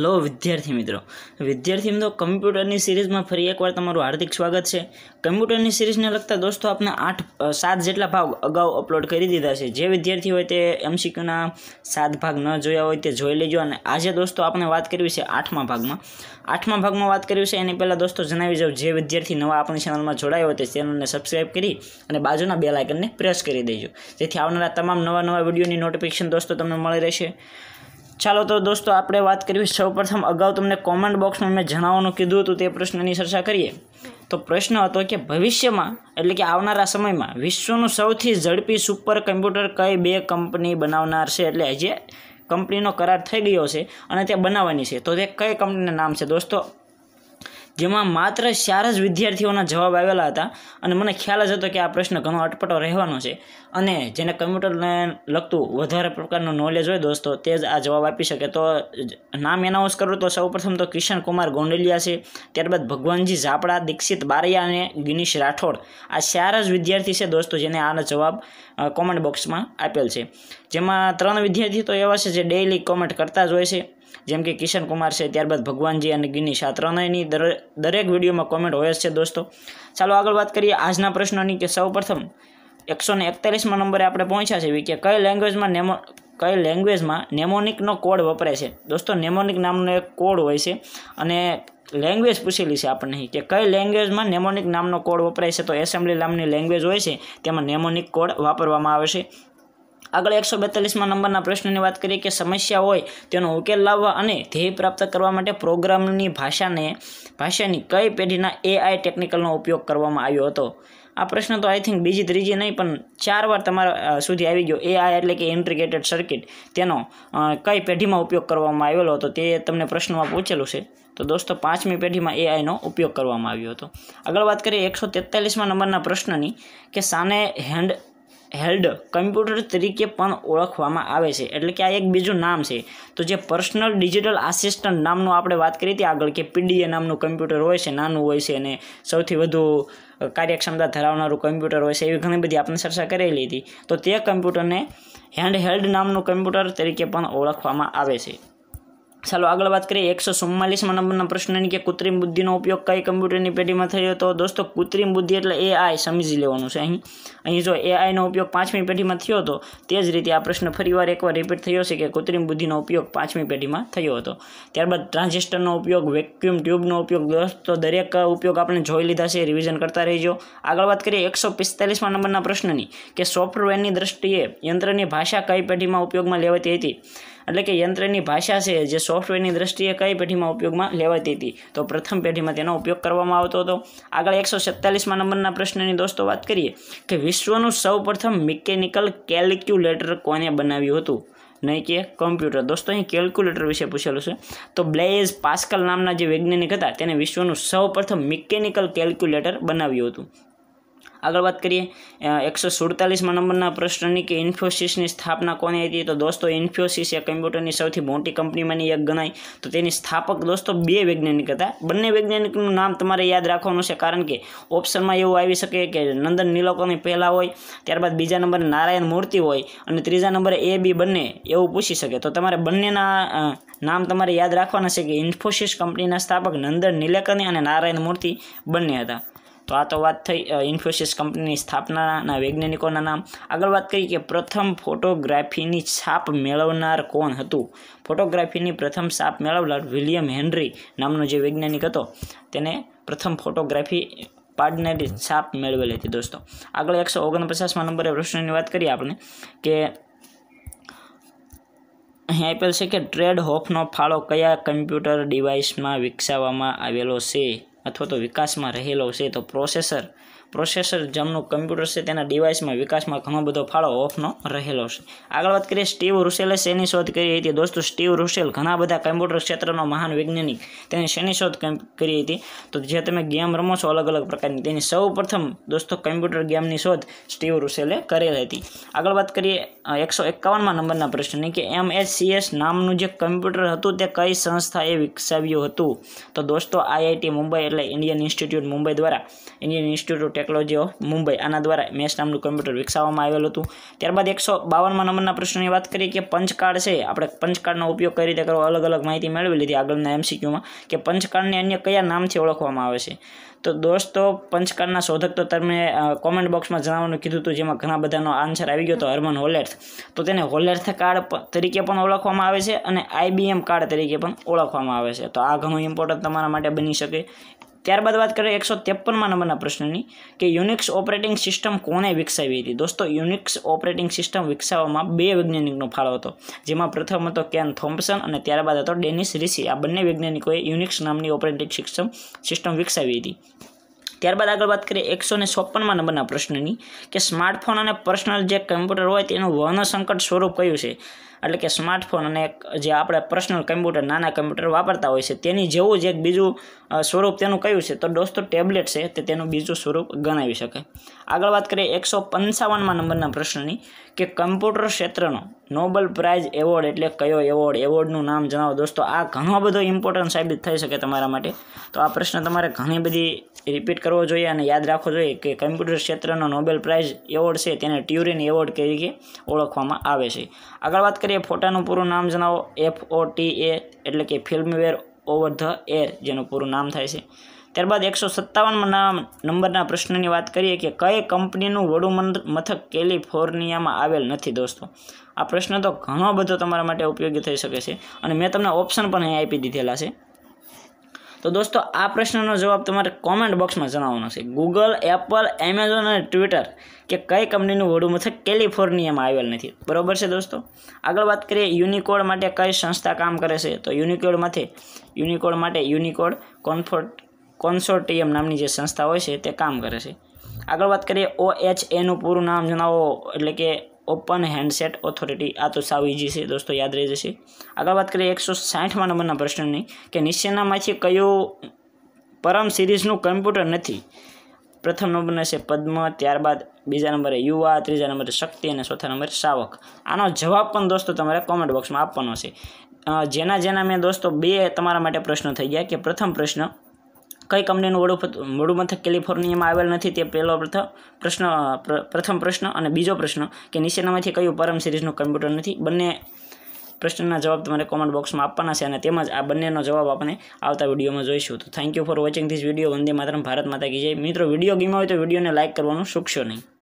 Hello વિદ્યાર્થી મિત્રો. વિદ્યાર્થી મિત્રો, કમ્પ્યુટરની સિરીઝમાં ફરી એકવાર તમારું હાર્દિક સ્વાગત છે. કમ્પ્યુટરની સિરીઝને લગતા દોસ્તો આપણે આઠ સાત જેટલા ભાગ અગાઉ અપલોડ કરી દીધા છે. જે વિદ્યાર્થી હોય તે એમસીક્યુના સાત ભાગ ન જોયા હોય તે જોઈ લેજો. અને આજે દોસ્તો, આપણે વાત કરવી છે આઠમા ભાગમાં. આઠમા ભાગમાં વાત કરવી છે, એની પહેલાં દોસ્તો, જણાવી જાઉં. જે વિદ્યાર્થી નવા આપણી ચેનલમાં જોડાયો હોય તે ચેનલને સબસ્ક્રાઈબ કરી અને બાજુના બે લાઇકનને પ્રેસ કરી દેજો. જેથી આવનારા તમામ નવા નવા વિડીયોની નોટિફિકેશન દોસ્તો, તમને મળી રહેશે. ચાલો તો દોસ્તો, આપણે વાત કરવી સૌપ્રથમ અગાઉ તમને કોમેન્ટ બોક્સમાં મેં જણાવવાનું કીધું હતું તે પ્રશ્નની ચર્ચા કરીએ. તો પ્રશ્ન હતો કે ભવિષ્યમાં, એટલે કે આવનારા સમયમાં, વિશ્વનું સૌથી ઝડપી સુપર કમ્પ્યુટર કઈ બે કંપની બનાવનાર છે? એટલે જે કંપનીનો કરાર થઈ ગયો છે અને તે બનાવવાની છે. તો તે કઈ કંપનીનું નામ છે દોસ્તો? જેમાં માત્ર ચાર જ વિદ્યાર્થીઓના જવાબ આવેલા હતા અને મને ખ્યાલ જ હતો કે આ પ્રશ્ન ઘણો અટપટો રહેવાનો છે. અને જેને કમ્પ્યુટરને લગતું વધારે પ્રકારનું નોલેજ હોય દોસ્તો, તે જ આ જવાબ આપી શકે. તો નામ એનાઉન્સ કરું તો સૌપ્રથમ તો કિશન કુમાર ગોંડલિયા છે. ત્યારબાદ ભગવાનજી ઝાપડા, દીક્ષિત બારૈયા અને ગિનીશ રાઠોડ. આ ચાર જ વિદ્યાર્થી છે દોસ્તો જેને આનો જવાબ કોમેન્ટ બોક્સમાં આપેલ છે. જેમાં ત્રણ વિદ્યાર્થી તો એવા છે જે ડેઇલી કોમેન્ટ કરતા જ હોય છે. જેમ કે કિશન કુમાર છે, ત્યારબાદ ભગવાનજી અને ગિનીશ આ ત્રણેયની દર- દરેક વિડીયોમાં કોમેન્ટ હોય છે દોસ્તો. ચાલો આગળ વાત કરીએ આજના પ્રશ્નોની કે સૌ પ્રથમ એકસો ને એકતાલીસમાં નંબરે આપણે પહોંચ્યા છે કે કઈ લેંગ્વેજમાં નેમો, કઈ લેંગ્વેજમાં નેમોનિકનો કોડ વપરાય છે? દોસ્તો, નેમોનિક નામનો એક કોડ હોય છે અને લેંગ્વેજ પૂછેલી છે આપણને કે કઈ લેંગ્વેજમાં નેમોનિક નામનો કોડ વપરાય છે? તો એસેમ્બલી નામની લેંગ્વેજ હોય છે, તેમાં નેમોનિક કોડ વાપરવામાં આવે છે. આગળ એકસો બેતાલીસમાં નંબરના પ્રશ્નની વાત કરીએ કે સમસ્યા હોય તેનો ઉકેલ લાવવા અને ધ્યેય પ્રાપ્ત કરવા માટે પ્રોગ્રામની ભાષાને, ભાષાની કઈ પેઢીના એઆઈ ટેકનિકલનો ઉપયોગ કરવામાં આવ્યો હતો? આ પ્રશ્ન તો આઈ થિંક બીજી, ત્રીજી નહીં, પણ ચાર વાર તમારા સુધી આવી ગયો. એઆઈ એટલે કે ઇન્ટ્રીગેટેડ સર્કિટ તેનો કઈ પેઢીમાં ઉપયોગ કરવામાં આવેલો હતો તે તમને પ્રશ્નમાં પૂછેલું છે. તો દોસ્તો, પાંચમી પેઢીમાં એઆઈનો ઉપયોગ કરવામાં આવ્યો હતો. આગળ વાત કરીએ એકસો તેતાલીસમાં નંબરના પ્રશ્નની કે સાને હેન્ડ હેલ્ડ કમ્પ્યુટર તરીકે પણ ઓળખવામાં આવે છે. એટલે કે આ એક બીજું નામ છે. તો જે પર્સનલ ડિજિટલ આસિસ્ટન્ટ નામનું આપણે વાત કરી હતી આગળ કે પીડીએ નામનું કમ્પ્યુટર હોય છે, નાનું હોય છે અને સૌથી વધુ કાર્યક્ષમતા ધરાવનારું કમ્પ્યુટર હોય છે, એવી ઘણી બધી આપણે ચર્ચા કરેલી હતી. તો તે કમ્પ્યુટરને હેન્ડ હેલ્ડ નામનું કમ્પ્યુટર તરીકે પણ ઓળખવામાં આવે છે. ચાલો આગળ વાત કરીએ એકસો ચુમ્માલીસમાં નંબરના પ્રશ્નની કે કૃત્રિમ બુદ્ધિનો ઉપયોગ કઈ કમ્પ્યુટરની પેઢીમાં થયો તો દોસ્તો, કૃત્રિમ બુદ્ધિ એટલે એઆઈ સમજી લેવાનું છે અહીં. અહીં જો એઆઈનો ઉપયોગ પાંચમી પેઢીમાં થયો હતો, તે જ રીતે આ પ્રશ્ન ફરીવાર એકવાર રિપીટ થયો છે કે કૃત્રિમ બુદ્ધિનો ઉપયોગ પાંચમી પેઢીમાં થયો હતો. ત્યારબાદ ટ્રાન્ઝિસ્ટરનો ઉપયોગ વેક્યુમ ટ્યુબનો ઉપયોગ, દોસ્તો, દરેક ઉપયોગ આપણે જોઈ લીધા છે રિવિઝન કરતા રહેજો. આગળ વાત કરીએ એકસો પિસ્તાલીસમાં નંબરના પ્રશ્નની કે સોફ્ટવેરની દ્રષ્ટિએ યંત્રની ભાષા કઈ પેઢીમાં ઉપયોગમાં લેવાતી હતી? એટલે કે યંત્રની ભાષા છે જે સોફ્ટવેરની દ્રષ્ટિએ કઈ પેઢીમાં ઉપયોગમાં લેવાતી હતી. તો પ્રથમ પેઢીમાં તેનો ઉપયોગ કરવામાં આવતો હતો. આગળ એકસો સત્તાલીસમાં નંબરના પ્રશ્નની દોસ્તો વાત કરીએ કે વિશ્વનું સૌપ્રથમ મિકેનિકલ કેલ્ક્યુલેટર કોને બનાવ્યું હતું? નહીં કે કમ્પ્યુટર. દોસ્તો, અહીં કેલ્ક્યુલેટર વિશે પૂછેલું છે. તો બ્લેઝ પાસ્કલ નામના જે વૈજ્ઞાનિક હતા, તેને વિશ્વનું સૌપ્રથમ મિકેનિકલ કેલ્ક્યુલેટર બનાવ્યું હતું. આગળ વાત કરીએ એકસો સુડતાલીસમાં નંબરના પ્રશ્નની કે ઇન્ફોસિસની સ્થાપના કોને હતી? તો દોસ્તો, ઇન્ફોસિસ એ કમ્પ્યુટરની સૌથી મોટી કંપનીમાંની એક ગણાય. તો તેની સ્થાપક દોસ્તો બે વૈજ્ઞાનિક હતા. બંને વૈજ્ઞાનિકનું નામ તમારે યાદ રાખવાનું છે, કારણ કે ઓપ્શનમાં એવું આવી શકે કે નંદન નીલોકરની પહેલાં હોય, ત્યારબાદ બીજા નંબરે નારાયણ મૂર્તિ હોય અને ત્રીજા નંબરે એ બી બંને, એવું પૂછી શકે. તો તમારે બંનેના નામ તમારે યાદ રાખવાના છે કે ઇન્ફોસિસ કંપનીના સ્થાપક નંદન નીલેકની અને નારાયણ મૂર્તિ બંને હતા. તો આ તો વાત થઈ ઇન્ફોસિસ કંપનીની સ્થાપનાના વૈજ્ઞાનિકોના નામ. આગળ વાત કરી કે પ્રથમ ફોટોગ્રાફીની છાપ મેળવનાર કોણ હતું? ફોટોગ્રાફીની પ્રથમ છાપ મેળવનાર વિલિયમ હેનરી નામનો જે વૈજ્ઞાનિક હતો, તેને પ્રથમ ફોટોગ્રાફી પાડનારી છાપ મેળવેલી હતી દોસ્તો. આગળ એકસો ઓગણપચાસમાં નંબરે પ્રશ્નની વાત કરીએ આપણે કે અહીં આપેલ છે કે ટ્રેડ હોફનો ફાળો કયા કમ્પ્યુટર ડિવાઇસમાં વિકસાવવામાં આવેલો છે? અથવા તો વિકાસમાં રહેલો છે તો પ્રોસેસર પ્રોસેસર જેમનું કમ્પ્યુટર છે, તેના ડિવાઇસમાં વિકાસમાં ઘણો બધો ફાળો ઓફનો રહેલો છે. આગળ વાત કરીએ સ્ટીવ રૂસેલે શેની શોધ કરી હતી? દોસ્તો, સ્ટીવ રૂસેલ ઘણા બધા કમ્પ્યુટર ક્ષેત્રનો મહાન વૈજ્ઞાનિક. તેને શેની શોધ કરી હતી? તો જે તમે ગેમ રમો છો, અલગ અલગ પ્રકારની. તેની સૌ પ્રથમ, દોસ્તો કમ્પ્યુટર ગેમની શોધ સ્ટીવ રૂસેલે કરેલી હતી. આગળ વાત કરીએ એકસો એકાવનમાં નંબરના પ્રશ્નની કે એમ નામનું જે કમ્પ્યુટર હતું, તે કઈ સંસ્થાએ વિકસાવ્યું હતું? તો દોસ્તો આઈઆઈટી મુંબઈ એટલે ઇન્ડિયન ઇન્સ્ટિટ્યૂટ મુંબઈ દ્વારા. Indian institute technology of Mumbai. આના દ્વારા મેશ નામનું કમ્પ્યુટર વિકસાવવામાં આવેલું હતું. ત્યારબાદ એકસો બાવનમાં નંબરના પ્રશ્નની વાત કરીએ કે પંચકાર્ડ છે. આપણે પંચકાર્ડનો ઉપયોગ કઈ રીતે કરવો? અલગ અલગ માહિતી મેળવી લીધી આગળના એમસીક્યુમાં કે પંચકાર્ડને અન્ય કયા નામથી ઓળખવામાં આવે છે? તો દોસ્તો પંચકાર્ડના શોધક તો તમે કોમેન્ટ બોક્સમાં જણાવવાનું કીધું હતું, જેમાં ઘણા બધાનો આન્સર આવી ગયો હતો, હરમન હોલેર્થ. તો તેને હોલેર્થ કાર્ડ તરીકે પણ ઓળખવામાં આવે છે અને આઈબીએમ કાર્ડ તરીકે પણ ઓળખવામાં આવે છે. તો આ ઘણું ઇમ્પોર્ટન્ટ તમારા માટે બની શકે. ત્યારબાદ વાત કરીએ એકસો ત્રેપનમાં નંબરના પ્રશ્નની કે યુનિક્સ ઓપરેટિંગ સિસ્ટમ કોને વિકસાવી હતી? દોસ્તો, યુનિક્સ ઓપરેટિંગ સિસ્ટમ વિકસાવવામાં બે વૈજ્ઞાનિકનો ફાળો હતો. જેમાં પ્રથમ હતો કેન થોમ્પસન અને ત્યારબાદ હતો ડેનિસ રિસી. આ બંને વૈજ્ઞાનિકોએ યુનિક્સ નામની ઓપરેટિંગ સિસ્ટમ સિસ્ટમ વિકસાવી હતી. ત્યારબાદ આગળ વાત કરીએ એકસો ને ચોપનમાં નંબરના પ્રશ્નની, કે સ્માર્ટફોન અને પર્સનલ જે કમ્પ્યુટર હોય તેનું વર્ણસંકટ સ્વરૂપ કયું છે? એટલે કે સ્માર્ટફોન અને જે આપણે પર્સનલ કમ્પ્યુટર નાના કમ્પ્યુટર વાપરતા હોય છે, તેની જેવું જ એક બીજું સ્વરૂપ તેનું કયું છે? તો દોસ્તો ટેબ્લેટ છે તે તેનું બીજું સ્વરૂપ ગણાવી શકાય. આગળ વાત કરીએ એકસો પંચાવનમાં નંબરના પ્રશ્નની, કે કમ્પ્યુટર ક્ષેત્રનો નોબલ પ્રાઇઝ એવોર્ડ એટલે કયો એવોર્ડ? એવોર્ડનું નામ જણાવો. દોસ્તો, આ ઘણો બધો ઇમ્પોર્ટન્ટ સાબિત થઈ શકે તમારા માટે. તો આ પ્રશ્ન તમારે ઘણી બધી રિપીટ કરવો જોઈએ અને યાદ રાખવો જોઈએ કે કમ્પ્યુટર ક્ષેત્રનો નોબેલ પ્રાઇઝ એવોર્ડ છે તેને ટ્યુરિન એવોર્ડ તરીકે ઓળખવામાં આવે છે. આગળ વાત કરીએ ફોટાનું પૂરું નામ જણાવો. એફ ઓ ટી એ એટલે કે ફિલ્મવેર ઓવર ધ એર જેનું પૂરું નામ થાય છે. ત્યારબાદ એકસો સત્તાવનમાં નંબરના પ્રશ્નની વાત કરીએ કે કઈ કંપનીનું વડું મથક કેલિફોર્નિયામાં આવેલ નથી દોસ્તો? આ પ્રશ્ન તો ઘણો બધો તમારા માટે ઉપયોગી થઈ શકે છે અને મેં તમને ઓપ્શન પણ અહીં આપી દીધેલા છે. તો દોસ્તો, આ પ્રશ્નનો જવાબ તમારે કોમેન્ટ બોક્સમાં જણાવવાનો છે. ગૂગલ એપલ એમેઝોન અને ટ્વિટર કે કઈ કંપનીનું વડું મથક કેલિફોર્નિયામાં આવેલ નથી? બરોબર છે દોસ્તો? આગળ વાત કરીએ યુનિકોડ માટે કઈ સંસ્થા કામ કરે છે? તો યુનિકોડ માટે યુનિકોડ માટે યુનિકોડ કોન્ફોર્ટ કોન્સોર્ટિયમ નામની જે સંસ્થા હોય છે તે કામ કરે છે. આગળ વાત કરીએ ઓ એચ એનું પૂરું નામ જણાવો, એટલે કે ઓપન હેન્ડસેટ ઓથોરિટી આ તો સાવ ઇઝી છે દોસ્તો, યાદ રહી જશે. આગળ વાત કરીએ એકસો સાઠમાં નંબરના પ્રશ્નની, કે નીચેનામાંથી કયું પરમ સિરીઝનું કમ્પ્યુટર નથી? પ્રથમ નંબરને છે પદ્મ, ત્યારબાદ બીજા નંબરે યુવા, ત્રીજા નંબરે શક્તિ અને ચોથા નંબરે શાવક આનો જવાબ પણ દોસ્તો તમારે કોમેન્ટ બોક્સમાં આપવાનો છે. જેના જેના મેં દોસ્તો બે તમારા માટે પ્રશ્નો થઈ ગયા, કે પ્રથમ પ્રશ્ન કઈ કંપનીનું વડું વડું મથક કેલિફોર્નિયામાં આવેલ નથી તે પહેલો પ્રથમ પ્રશ્ન પ્રથમ પ્રશ્ન અને બીજો પ્રશ્ન કે નીચેનામાંથી કયું પરમ સિરીઝનું કમ્પ્યુટર નથી? બંને પ્રશ્નના જવાબ તમારે કોમેન્ટ બોક્સમાં આપવાના છે અને તેમજ આ બંનેનો જવાબ આપણે આવતા વિડીયોમાં જોઈશું. તો thank you for watching this video Vande Mataram. Bharat માતા કી જય. મિત્રો, વીડિયો ગમ્યો હોય તો વિડીયોને લાઇક કરવાનું ચૂકશો નહીં.